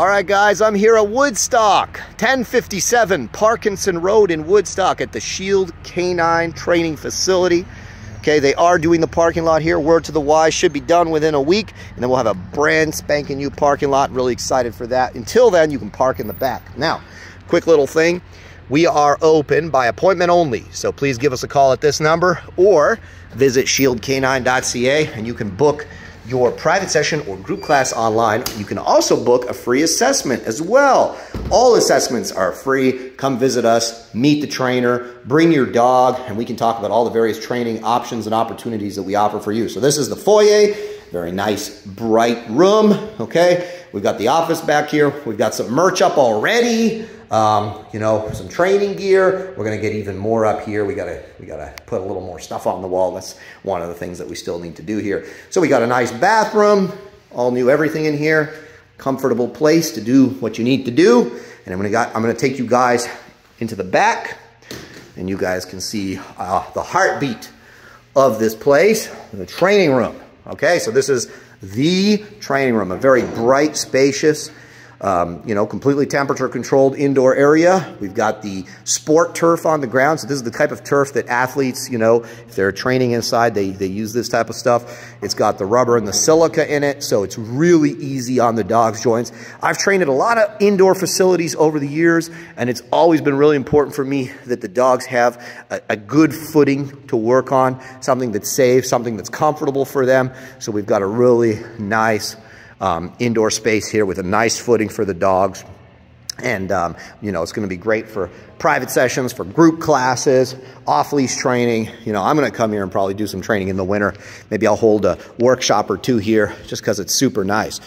All right, guys, I'm here at Woodstock, 1057 Parkinson Road in Woodstock at the Shield K9 Training Facility. Okay, they are doing the parking lot here. Word to the wise should be done within a week, and then we'll have a brand spanking new parking lot. Really excited for that. Until then, you can park in the back. Now, quick little thing. We are open by appointment only, so please give us a call at this number or visit shieldk9.ca and you can book your private session or group class online. You can also book a free assessment as well. All assessments are free. Come visit us, meet the trainer, bring your dog, and we can talk about all the various training options and opportunities that we offer for you. So this is the foyer, very nice, bright room, okay? We've got the office back here. We've got some merch up already. Um, you know, some training gear. We're gonna get even more up here. We gotta we gotta put a little more stuff on the wall. That's one of the things that we still need to do here. So we got a nice bathroom, all new everything in here, comfortable place to do what you need to do. And I'm gonna got I'm gonna take you guys into the back, and you guys can see uh, the heartbeat of this place, the training room. Okay, so this is the training room, a very bright, spacious um, you know, completely temperature controlled indoor area. We've got the sport turf on the ground. So this is the type of turf that athletes, you know, if they're training inside, they, they use this type of stuff. It's got the rubber and the silica in it. So it's really easy on the dog's joints. I've trained at a lot of indoor facilities over the years, and it's always been really important for me that the dogs have a, a good footing to work on, something that's safe, something that's comfortable for them. So we've got a really nice, um, indoor space here with a nice footing for the dogs. And, um, you know, it's going to be great for private sessions, for group classes, off-leash training. You know, I'm going to come here and probably do some training in the winter. Maybe I'll hold a workshop or two here just because it's super nice.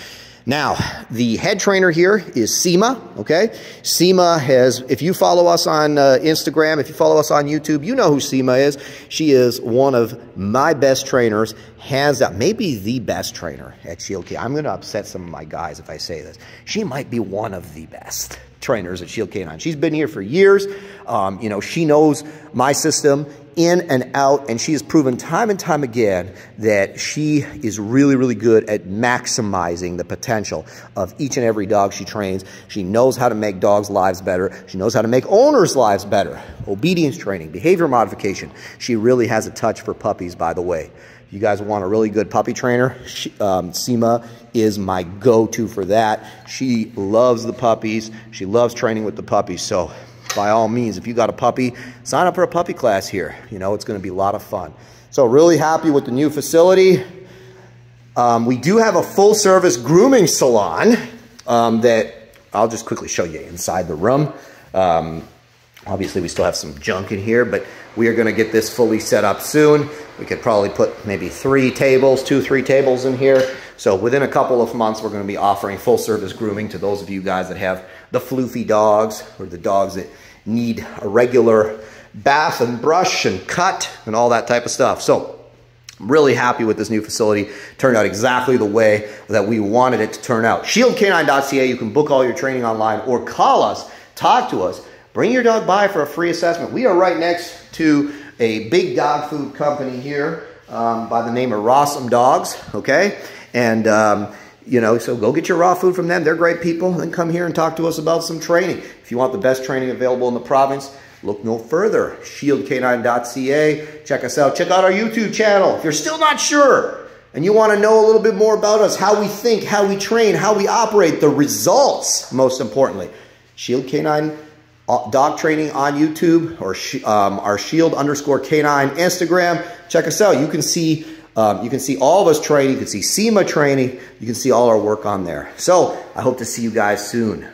Now, the head trainer here is Seema, okay? Seema has, if you follow us on uh, Instagram, if you follow us on YouTube, you know who Seema is. She is one of my best trainers, hands down, maybe the best trainer at Shield Key. I'm going to upset some of my guys if I say this. She might be one of the best trainers at Shield K9. She's been here for years. Um, you know, she knows my system in and out, and she has proven time and time again that she is really, really good at maximizing the potential of each and every dog she trains. She knows how to make dogs' lives better. She knows how to make owners' lives better. Obedience training, behavior modification. She really has a touch for puppies, by the way. You guys want a really good puppy trainer, she, um, is my go-to for that. She loves the puppies. She loves training with the puppies. So by all means, if you got a puppy, sign up for a puppy class here. You know, it's going to be a lot of fun. So really happy with the new facility. Um, we do have a full service grooming salon um, that I'll just quickly show you inside the room. Um, obviously, we still have some junk in here, but we are going to get this fully set up soon. We could probably put maybe three tables, two, three tables in here. So within a couple of months, we're going to be offering full service grooming to those of you guys that have the floofy dogs or the dogs that need a regular bath and brush and cut and all that type of stuff. So I'm really happy with this new facility. Turned out exactly the way that we wanted it to turn out. ShieldK9.ca, you can book all your training online or call us, talk to us, bring your dog by for a free assessment. We are right next to a big dog food company here um, by the name of Rossum Dogs, okay? And um, you know, so go get your raw food from them. They're great people. Then come here and talk to us about some training. If you want the best training available in the province, look no further. ShieldK9.ca. Check us out. Check out our YouTube channel. If you're still not sure and you want to know a little bit more about us, how we think, how we train, how we operate, the results, most importantly, Shield K9 uh, dog training on YouTube or um, our Shield underscore K9 Instagram. Check us out. You can see um, you can see all of us training. You can see Seema training. You can see all our work on there. So I hope to see you guys soon.